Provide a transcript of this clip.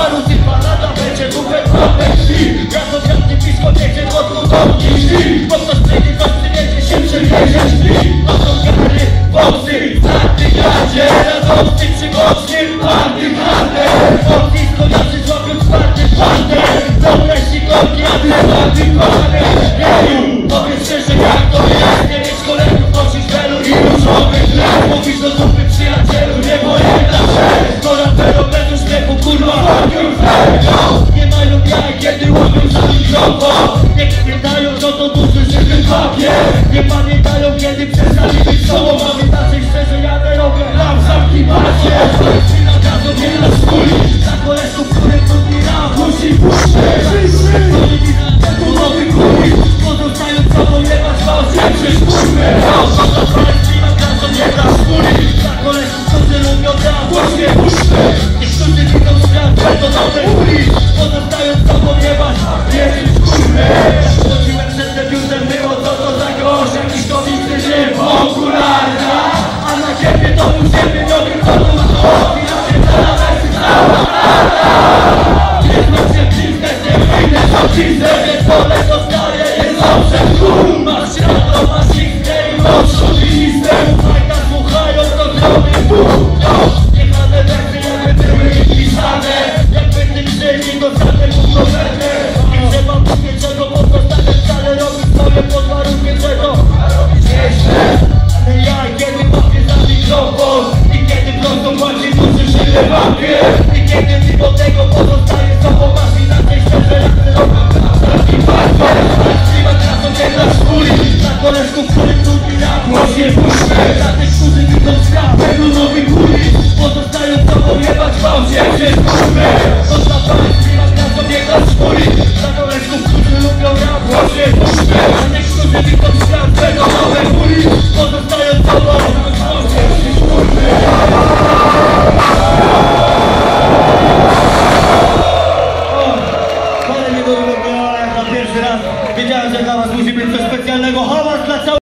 Paru tych panada będzie prawdę krwi Ja to wiatry blisko wiecie, bo tu papier Nie pamiętają, kiedy przestali być sobą Pamiętacie szczerze, ja nie robię rap, zamknij macie. Ci na gazą nie na swój. Za koleżków, które trudni rap Musi puszczać Nowy kuj Pozostając sobą, nie małże Przyszkurmy Ci na nie na Za którzy widzą świat, to nowe uli Pozostając sobą, nie Środowisko widzę się wokół nas muszę żyję łapię I kiedy mimo tego pozostaje sobą masz inaczej szczerze jak ty robisz Taki partner, klimat tracą nie dla skóry Dla koleżków, którym trudni na głos nie puszczę Dla tych, którzy widzą świat, tego nowy Raz wiedziałem, że dla was musi być coś specjalnego. Hałas dla całej